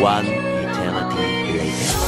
one eternity later.